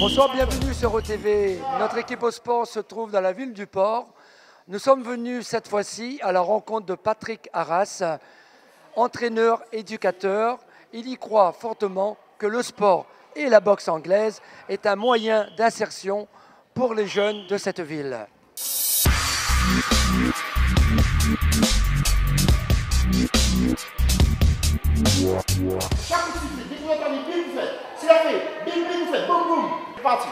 Bonsoir, bienvenue sur OTV. Notre équipe au sport se trouve dans la ville du Port. Nous sommes venus cette fois-ci à la rencontre de Patrick Arras, entraîneur, éducateur. Il y croit fortement que le sport et la boxe anglaise est un moyen d'insertion pour les jeunes de cette ville. C'est parti.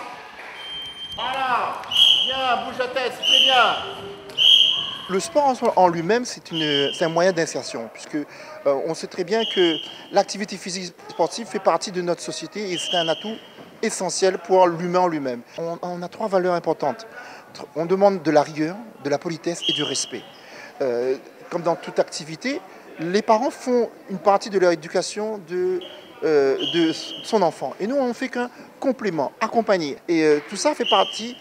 Voilà. Bouge la tête, bien. Le sport en lui-même, c'est un moyen d'insertion, puisque euh, on sait très bien que l'activité physique sportive fait partie de notre société et c'est un atout essentiel pour l'humain en lui-même. On, a trois valeurs importantes. On demande de la rigueur, de la politesse et du respect. Euh, comme dans toute activité, les parents font une partie de leur éducation de, euh, de son enfant. Et nous, on ne fait qu'un complément, accompagner. Et euh, tout ça fait partie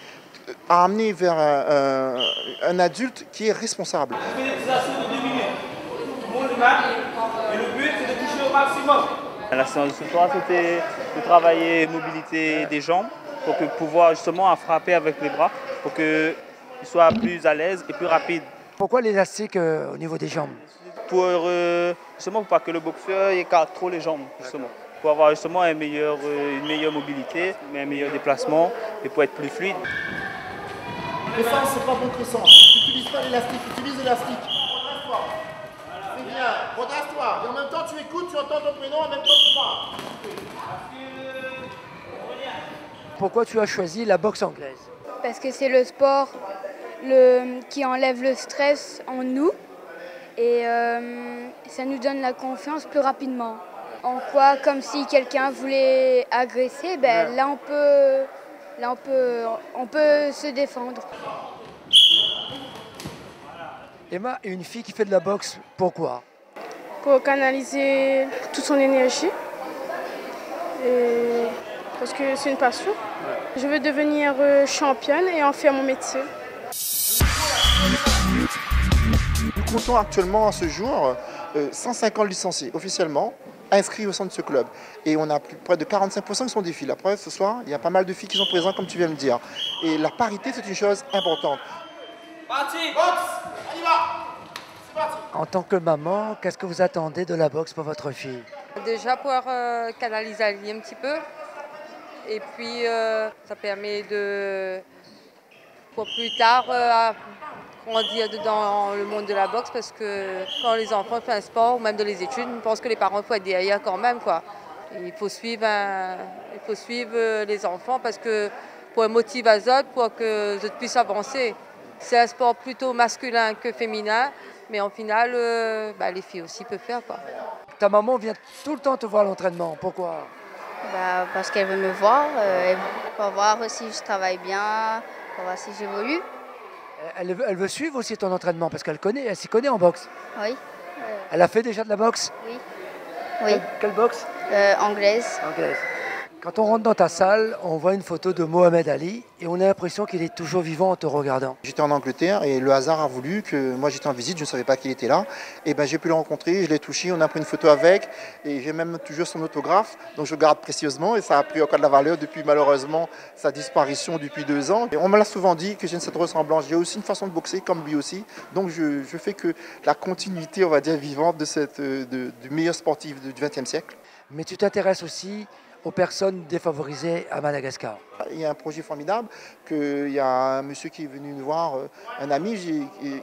euh, à amener vers un, un- un adulte qui est responsable. fais des petits assauts de 2 minutes. Tout le monde le marque. Et le but, c'est de toucher au maximum. La séance de ce soir, c'était de travailler mobilité des jambes pour que pouvoir justement frapper avec les bras pour qu'ils soient plus à l'aise et plus rapides. Pourquoi l'élastique euh, au niveau des jambes? Pour euh, justement pour pas que le boxeur écarte trop les jambes, justement. Pour avoir justement un meilleur, euh, une meilleure mobilité, mais un meilleur déplacement et pour être plus fluide. L'essence, c'est pas contre essence. Tu n'utilises pas l'élastique, utilise l'élastique. Redresse-toi. C'est bien, redresse-toi. Et en même temps, tu écoutes, tu entends ton prénom, en même temps, tu parles. Pourquoi tu as choisi la boxe anglaise? Parce que c'est le sport le, qui enlève le stress en nous et euh, ça nous donne la confiance plus rapidement. En quoi, comme si quelqu'un voulait agresser, ben, là on peut, là on peut, on peut se défendre. Emma est une fille qui fait de la boxe. Pourquoi? Pour canaliser toute son énergie. Et parce que c'est une passion. Je veux devenir euh, championne et en faire mon métier. Comptons actuellement à ce jour euh, 150 licenciés officiellement inscrits au sein de ce club. Et on a plus près de 45% qui sont des filles. La preuve, ce soir, il y a pas mal de filles qui sont présentes, comme tu viens de le dire. Et la parité, c'est une chose importante. Parti Box, on y va En tant que maman, qu'est-ce que vous attendez de la boxe pour votre fille? Déjà pouvoir euh, canaliser la vie un petit peu. Et puis euh, ça permet de pour plus tard euh, à grandir dans le monde de la boxe parce que quand les enfants font un sport ou même dans les études, je pense que les parents faut être derrière quand même quoi. Il faut suivre un- il faut suivre euh, les enfants parce que pour un motif à autres, pour que je puisse avancer. C'est un sport plutôt masculin que féminin, mais en final, euh, bah, les filles aussi peuvent faire quoi. Ta maman vient tout le temps te voir à l'entraînement. Pourquoi? Bah, parce qu'elle veut me voir, euh, elle- pour voir si je travaille bien, pour voir si j'évolue. Elle, veut- elle veut suivre aussi ton entraînement parce qu'elle connaît, elle s'y connaît en boxe. Oui, Elle a fait déjà de la boxe? Oui, Quelle, quelle boxe? Euh, anglaise. Anglaise. Quand on rentre dans ta salle, on voit une photo de Mohamed Ali et on a l'impression qu'il est toujours vivant en te regardant. J'étais en Angleterre et le hasard a voulu que moi j'étais en visite, je ne savais pas qu'il était là. Et ben j'ai pu le rencontrer, je l'ai touché, on a pris une photo avec et j'ai même toujours son autographe, donc je garde précieusement et ça a pris encore de la valeur depuis malheureusement sa disparition depuis deux ans. Et on me l'a souvent dit que j'ai cette ressemblance. J'ai aussi une façon de boxer comme lui aussi, donc je, je fais que la continuité, on va dire, vivante de cette, euh, de- du meilleur sportif du XXe siècle. Mais tu t'intéresses aussi aux personnes défavorisées à Madagascar. Il y a un projet formidable, qu'il y a un monsieur qui est venu nous voir, euh, un ami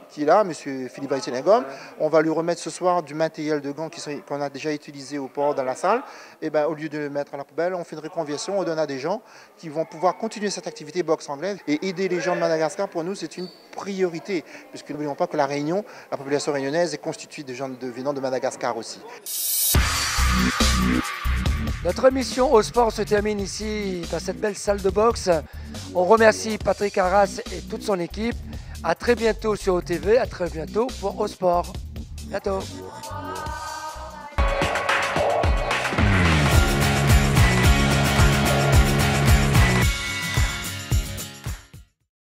qui est là, monsieur Philippe Aïtsenegom. On va lui remettre ce soir du matériel de gants qu'on a déjà utilisé au port dans la salle. Et ben, au lieu de le mettre à la poubelle, on fait une reconversion, on donne à des gens qui vont pouvoir continuer cette activité boxe anglaise. Et aider les gens de Madagascar, pour nous, c'est une priorité, puisque n'oublions pas que la Réunion, la population réunionnaise est constituée de gens venant de Madagascar aussi. Notre émission au sport se termine ici dans cette belle salle de boxe. On remercie Patrick Arras et toute son équipe. À très bientôt sur OTV, à très bientôt pour Au Sport. Bientôt.